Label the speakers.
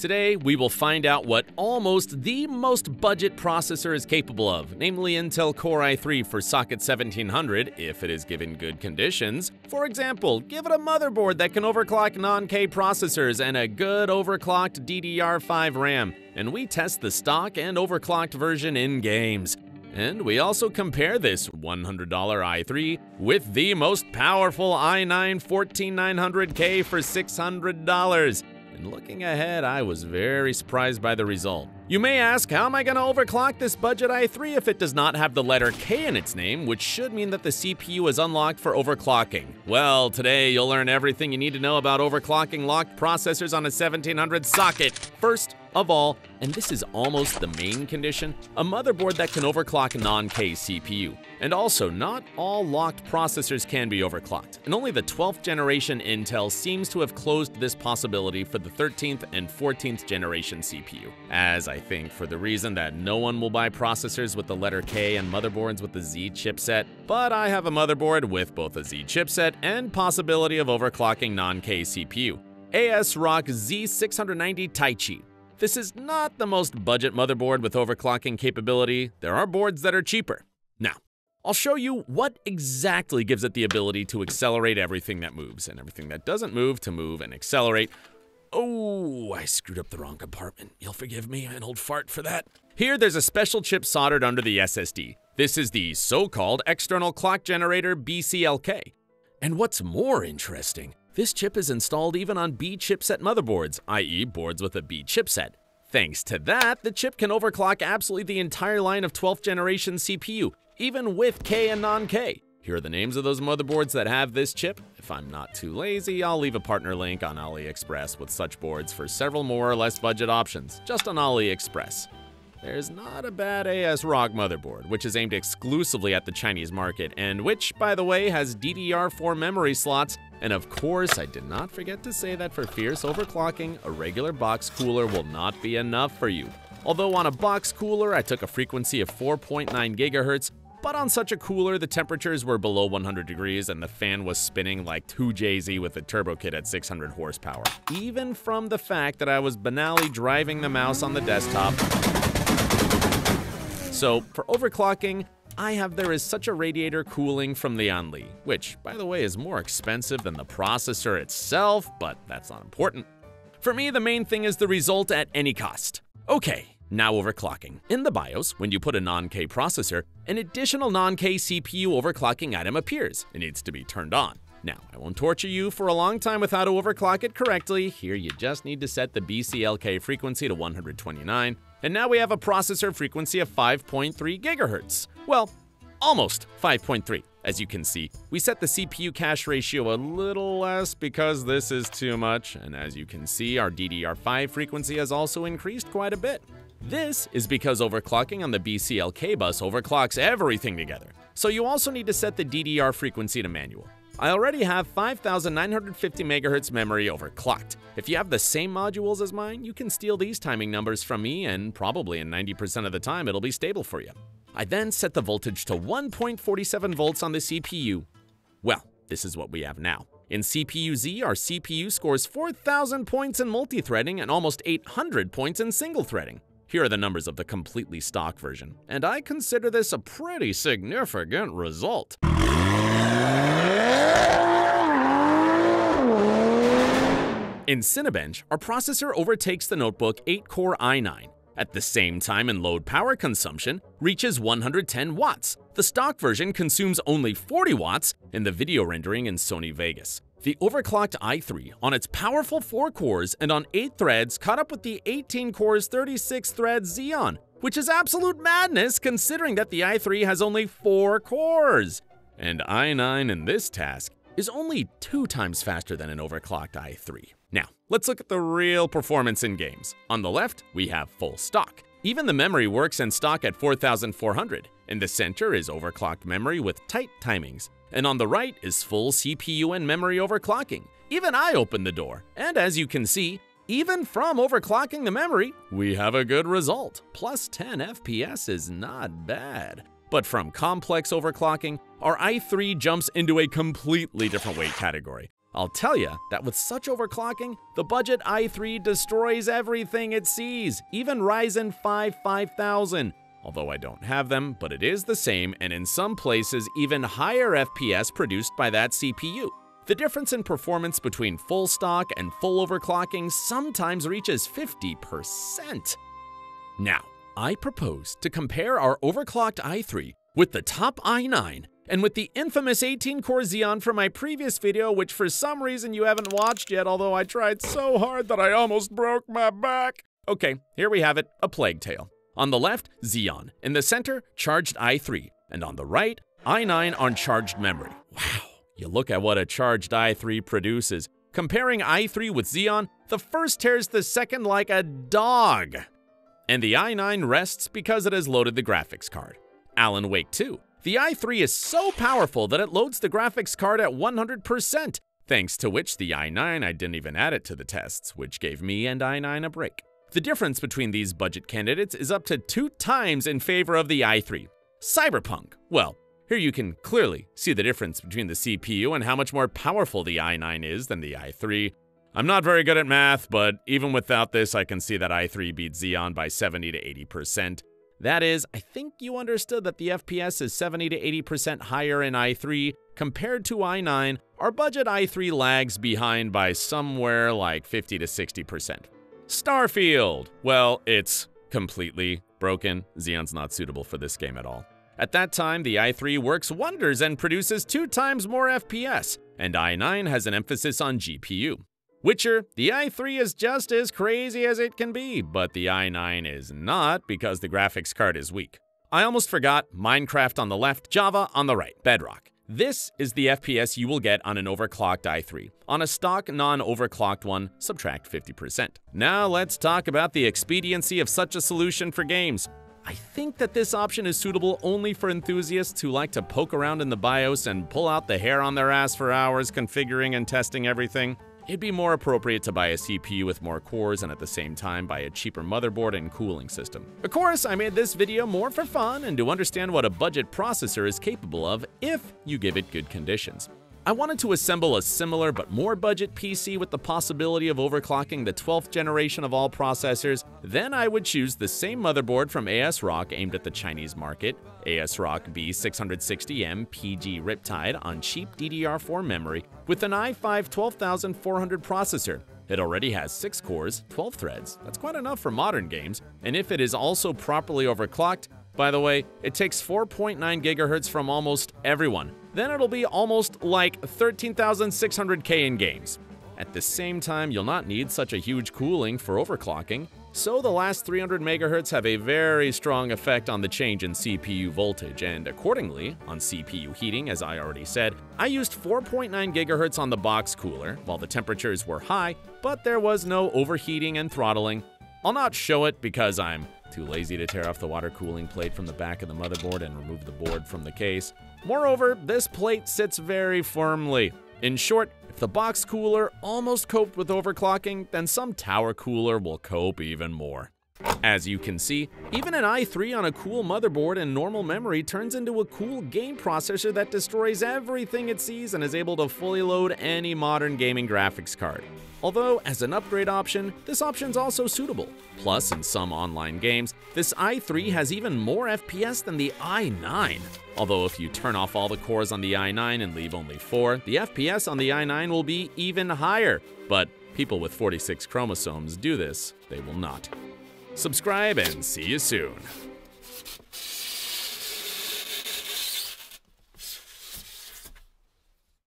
Speaker 1: Today, we will find out what almost the most budget processor is capable of, namely Intel Core i3 for socket 1700 if it is given good conditions. For example, give it a motherboard that can overclock non-K processors and a good overclocked DDR5 RAM, and we test the stock and overclocked version in games. And we also compare this $100 i3 with the most powerful i9 14900K for $600. And looking ahead, I was very surprised by the result. You may ask, how am I going to overclock this budget i3 if it does not have the letter K in its name, which should mean that the CPU is unlocked for overclocking? Well, today you'll learn everything you need to know about overclocking locked processors on a 1700 socket. First, of all, and this is almost the main condition, a motherboard that can overclock non-K CPU. And also, not all locked processors can be overclocked, and only the 12th generation Intel seems to have closed this possibility for the 13th and 14th generation CPU. As I think for the reason that no one will buy processors with the letter K and motherboards with the Z chipset, but I have a motherboard with both a Z chipset and possibility of overclocking non-K CPU. ASRock Z690 Taichi this is not the most budget motherboard with overclocking capability. There are boards that are cheaper. Now, I'll show you what exactly gives it the ability to accelerate everything that moves and everything that doesn't move to move and accelerate. Oh, I screwed up the wrong compartment. You'll forgive me, an old fart for that. Here, there's a special chip soldered under the SSD. This is the so-called external clock generator BCLK. And what's more interesting this chip is installed even on B chipset motherboards, i.e. boards with a B chipset. Thanks to that, the chip can overclock absolutely the entire line of 12th generation CPU, even with K and non-K. Here are the names of those motherboards that have this chip. If I'm not too lazy, I'll leave a partner link on AliExpress with such boards for several more or less budget options, just on AliExpress. There's not a bad ASRock motherboard, which is aimed exclusively at the Chinese market, and which, by the way, has DDR4 memory slots and of course, I did not forget to say that for fierce overclocking, a regular box cooler will not be enough for you. Although on a box cooler, I took a frequency of 4.9 GHz, but on such a cooler, the temperatures were below 100 degrees and the fan was spinning like 2JZ with a turbo kit at 600 horsepower. Even from the fact that I was banally driving the mouse on the desktop. So, for overclocking, I have there is such a radiator cooling from the Lian Li, which, by the way, is more expensive than the processor itself, but that's not important. For me, the main thing is the result at any cost. Okay, now overclocking. In the BIOS, when you put a non-K processor, an additional non-K CPU overclocking item appears. It needs to be turned on. Now, I won't torture you for a long time with how to overclock it correctly. Here, you just need to set the BCLK frequency to 129, and now we have a processor frequency of 5.3 gigahertz. Well, almost 5.3. As you can see, we set the CPU cache ratio a little less because this is too much, and as you can see, our DDR5 frequency has also increased quite a bit. This is because overclocking on the BCLK bus overclocks everything together, so you also need to set the DDR frequency to manual. I already have 5950 MHz memory overclocked. If you have the same modules as mine, you can steal these timing numbers from me and probably in 90% of the time it'll be stable for you. I then set the voltage to 1.47 volts on the CPU. Well, this is what we have now. In CPU-Z, our CPU scores 4,000 points in multi-threading and almost 800 points in single-threading. Here are the numbers of the completely stock version, and I consider this a pretty significant result. In Cinebench, our processor overtakes the notebook 8-core i9. At the same time in load power consumption reaches 110 watts. The stock version consumes only 40 watts in the video rendering in Sony Vegas. The overclocked i3 on its powerful 4 cores and on 8 threads caught up with the 18 cores 36 threads Xeon, which is absolute madness considering that the i3 has only 4 cores. And i9 in this task is only 2 times faster than an overclocked i3. Now, let's look at the real performance in games. On the left, we have full stock. Even the memory works in stock at 4400. In the center is overclocked memory with tight timings. And on the right is full CPU and memory overclocking. Even I opened the door, and as you can see, even from overclocking the memory, we have a good result. Plus 10 FPS is not bad. But from complex overclocking, our i3 jumps into a completely different weight category. I'll tell you that with such overclocking, the budget i3 destroys everything it sees, even Ryzen 5 5000. Although I don't have them, but it is the same and in some places even higher FPS produced by that CPU. The difference in performance between full stock and full overclocking sometimes reaches 50%. Now, I propose to compare our overclocked i3 with the top i9 and with the infamous 18 core Xeon from my previous video, which for some reason you haven't watched yet, although I tried so hard that I almost broke my back. Okay, here we have it a plague tale. On the left, Xeon. In the center, charged i3. And on the right, i9 on charged memory. Wow, you look at what a charged i3 produces. Comparing i3 with Xeon, the first tears the second like a dog. And the i9 rests because it has loaded the graphics card. Alan Wake 2. The i3 is so powerful that it loads the graphics card at 100%, thanks to which the i9 I didn't even add it to the tests, which gave me and i9 a break. The difference between these budget candidates is up to two times in favor of the i3. Cyberpunk. Well, here you can clearly see the difference between the CPU and how much more powerful the i9 is than the i3. I'm not very good at math, but even without this, I can see that i3 beats Xeon by 70 to 80%. That is, I think you understood that the FPS is 70 to 80% higher in i3 compared to i9. Our budget i3 lags behind by somewhere like 50 to 60%. Starfield! Well, it's completely broken. Xeon's not suitable for this game at all. At that time, the i3 works wonders and produces two times more FPS, and i9 has an emphasis on GPU. Witcher, the i3 is just as crazy as it can be, but the i9 is not because the graphics card is weak. I almost forgot Minecraft on the left, Java on the right, Bedrock. This is the FPS you will get on an overclocked i3. On a stock non-overclocked one, subtract 50%. Now let's talk about the expediency of such a solution for games. I think that this option is suitable only for enthusiasts who like to poke around in the BIOS and pull out the hair on their ass for hours configuring and testing everything it'd be more appropriate to buy a CPU with more cores and at the same time buy a cheaper motherboard and cooling system. Of course, I made this video more for fun and to understand what a budget processor is capable of if you give it good conditions. I wanted to assemble a similar but more budget PC with the possibility of overclocking the 12th generation of all processors, then I would choose the same motherboard from ASRock aimed at the Chinese market, ASRock B660M PG Riptide on cheap DDR4 memory with an i5 12400 processor. It already has 6 cores, 12 threads, that's quite enough for modern games, and if it is also properly overclocked, by the way, it takes 4.9 GHz from almost everyone. Then it'll be almost like 13,600K in games. At the same time, you'll not need such a huge cooling for overclocking, so the last 300 MHz have a very strong effect on the change in CPU voltage, and accordingly, on CPU heating, as I already said, I used 4.9 GHz on the box cooler, while the temperatures were high, but there was no overheating and throttling. I'll not show it because I'm too lazy to tear off the water cooling plate from the back of the motherboard and remove the board from the case. Moreover, this plate sits very firmly. In short, if the box cooler almost coped with overclocking, then some tower cooler will cope even more. As you can see, even an i3 on a cool motherboard and normal memory turns into a cool game processor that destroys everything it sees and is able to fully load any modern gaming graphics card. Although, as an upgrade option, this option is also suitable. Plus, in some online games, this i3 has even more FPS than the i9. Although if you turn off all the cores on the i9 and leave only 4, the FPS on the i9 will be even higher. But people with 46 chromosomes do this, they will not. Subscribe and see you soon.